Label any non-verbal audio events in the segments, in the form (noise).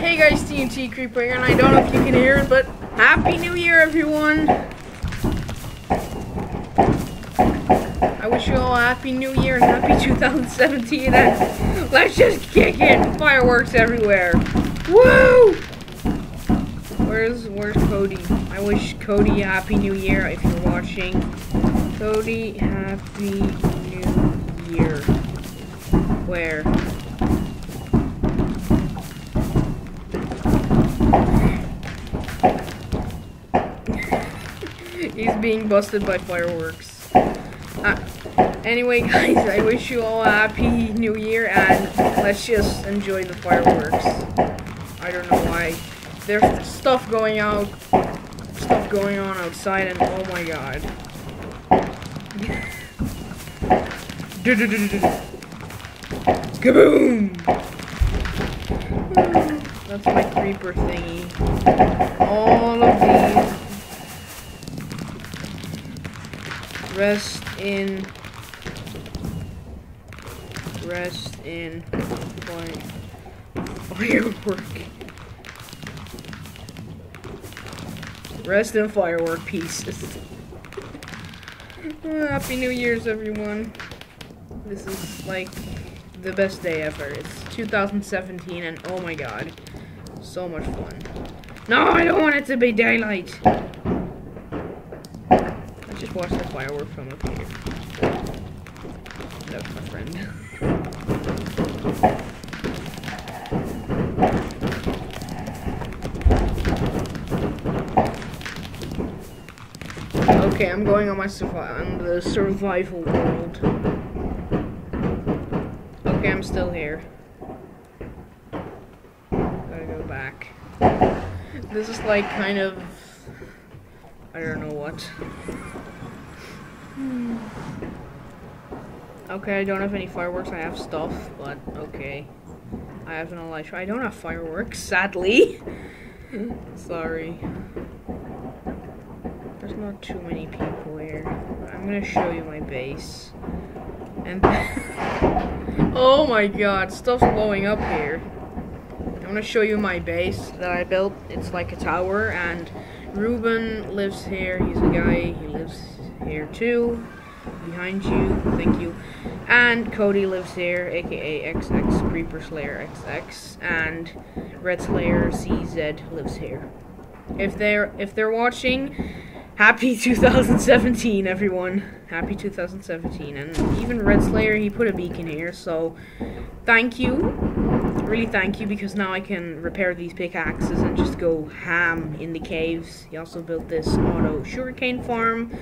Hey guys, TNT Creeper, and I don't know if you can hear it, but Happy New Year, everyone! I wish you all a Happy New Year and Happy (laughs) 2017, and let's just kick it! Fireworks everywhere! Woo! Where's, where's Cody? I wish Cody a Happy New Year if you're watching. Cody, Happy New Year. Where? He's being busted by fireworks. Uh, anyway, (laughs) guys, I wish you all a happy new year and let's just enjoy the fireworks. I don't know why. There's stuff going out, stuff going on outside, and oh my god. (laughs) Kaboom! That's my creeper thingy. All of these rest in rest in fire firework rest in firework pieces. Happy new year's everyone. This is like the best day ever. It's 2017 and oh my god so much fun. No i don't want it to be daylight just watch the firework from up here. That's my friend. okay, I'm going on my survi on the survival world. Okay, I'm still here. Gotta go back. This is like kind of I don't know what. Hmm. Okay, I don't have any fireworks. I have stuff, but okay. I have an light. I don't have fireworks, sadly. (laughs) Sorry. There's not too many people here. I'm gonna show you my base. And (laughs) oh my god, stuff's blowing up here. I'm gonna show you my base that I built. It's like a tower, and Ruben lives here. He's a guy. He lives here too. Behind you. Thank you. And Cody lives here, aka XX Creeper Slayer XX, and Red Slayer CZ lives here. If they're if they're watching, happy (laughs) 2017, everyone. Happy 2017, and even Red Slayer he put a beacon here, so thank you really thank you because now I can repair these pickaxes and just go ham in the caves. He also built this auto sugarcane farm.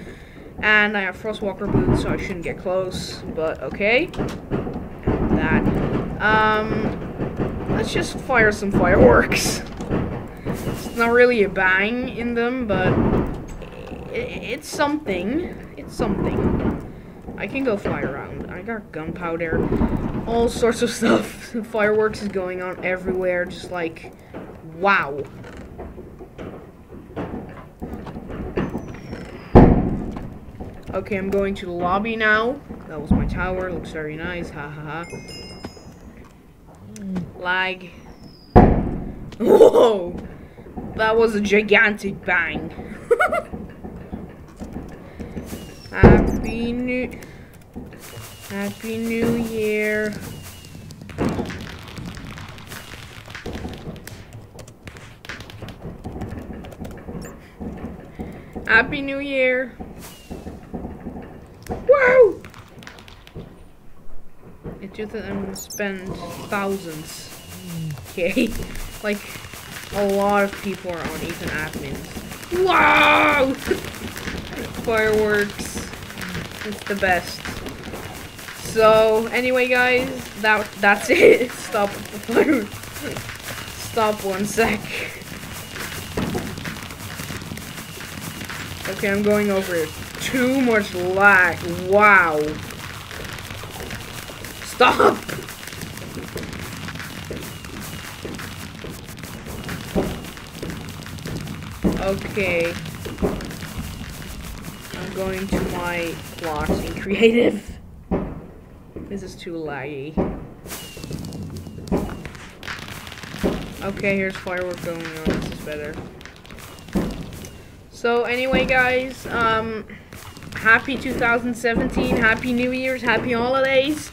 And I have frostwalker boots, so I shouldn't get close. But okay. That. Um, let's just fire some fireworks. It's not really a bang in them, but it's something. It's something. I can go fly around. I got gunpowder, all sorts of (laughs) stuff. Fireworks is going on everywhere, just like, wow. Okay, I'm going to the lobby now. That was my tower. Looks very nice. Ha ha ha. Lag. (laughs) Whoa! That was a gigantic bang. (laughs) Happy New Happy New Year. Happy New Year. Woo! It just that I'm gonna spend thousands. Okay. (laughs) like a lot of people are on Ethan admins. Wow! (laughs) Fireworks. It's the best. So anyway guys, that that's (laughs) it. Stop the fire. Stop one sec. Okay, I'm going over it. Too much lag. Wow. Stop! Okay. Going to my plot in creative. This is too laggy. Okay, here's firework going on. This is better. So anyway, guys, um, happy 2017, happy New Year's, happy holidays.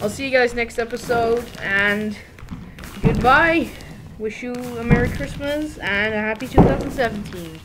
I'll see you guys next episode, and goodbye. Wish you a Merry Christmas and a happy 2017.